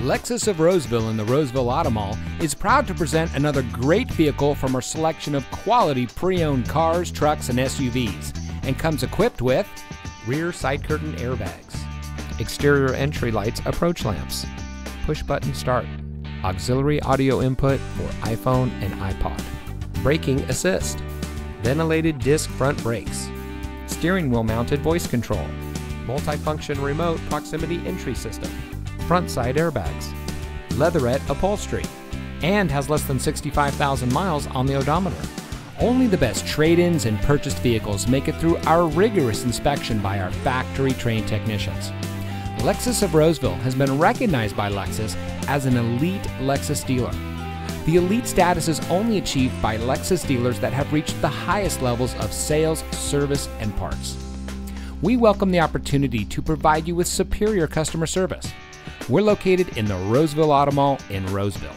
Lexus of Roseville in the Roseville Auto Mall is proud to present another great vehicle from our selection of quality pre owned cars, trucks, and SUVs, and comes equipped with rear side curtain airbags, exterior entry lights, approach lamps, push button start, auxiliary audio input for iPhone and iPod, braking assist, ventilated disc front brakes, steering wheel mounted voice control, multifunction remote proximity entry system, front side airbags, leatherette upholstery, and has less than 65,000 miles on the odometer. Only the best trade ins and purchased vehicles make it through our rigorous inspection by our factory trained technicians. Lexus of Roseville has been recognized by Lexus as an elite Lexus dealer. The elite status is only achieved by Lexus dealers that have reached the highest levels of sales, service, and parts. We welcome the opportunity to provide you with superior customer service. We're located in the Roseville Auto Mall in Roseville.